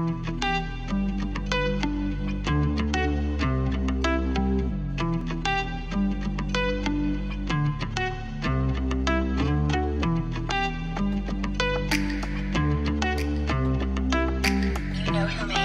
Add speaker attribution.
Speaker 1: You know who made